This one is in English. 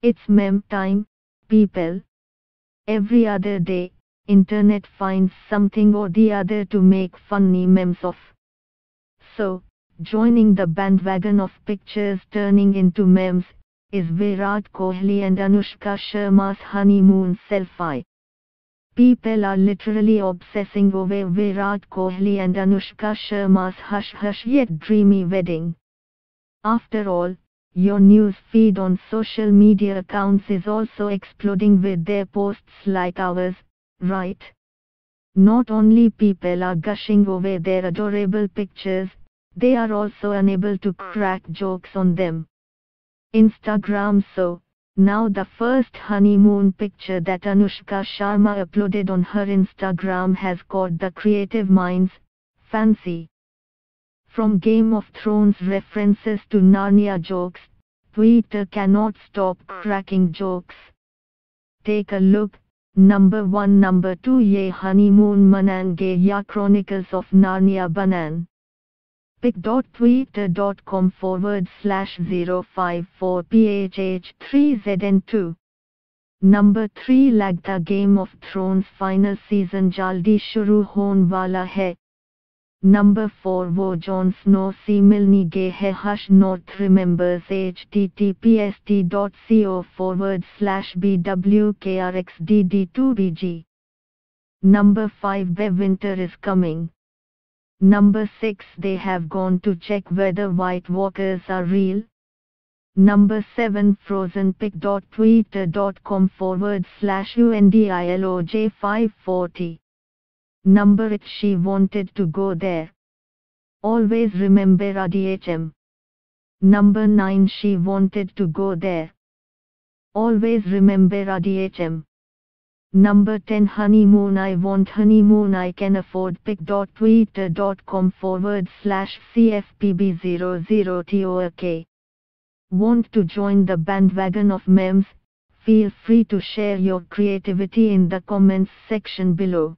It's meme time, people. Every other day, internet finds something or the other to make funny memes of. So, joining the bandwagon of pictures turning into memes, is Virat Kohli and Anushka Sharma's honeymoon selfie. People are literally obsessing over Virat Kohli and Anushka Sharma's hush hush yet dreamy wedding. After all, your news feed on social media accounts is also exploding with their posts like ours, right? Not only people are gushing over their adorable pictures, they are also unable to crack jokes on them. Instagram so, now the first honeymoon picture that Anushka Sharma uploaded on her Instagram has caught the creative minds, fancy. From Game of Thrones references to Narnia jokes, Twitter cannot stop cracking jokes. Take a look, number 1 number 2 Ye honeymoon manange ya Chronicles of Narnia banan pic.twitter.com forward slash 054 PHH3ZN2. Number 3 Lagta Game of Thrones final season jaldi shuru hone wala hai. Number 4 Wo Jon Snow se milni ge hai Hush North remembers https forward slash bwkrxdd2bg. Number 5 Be Winter is coming. Number 6 They have gone to check whether White Walkers are real. Number 7 frozenpic.twitter.com forward slash UNDILOJ540. Number 8 She wanted to go there. Always remember ADHM. Number 9 She wanted to go there. Always remember ADHM. Number 10 Honeymoon I want honeymoon I can afford pic.twitter.com forward slash CFPB00TORK. Want to join the bandwagon of memes? Feel free to share your creativity in the comments section below.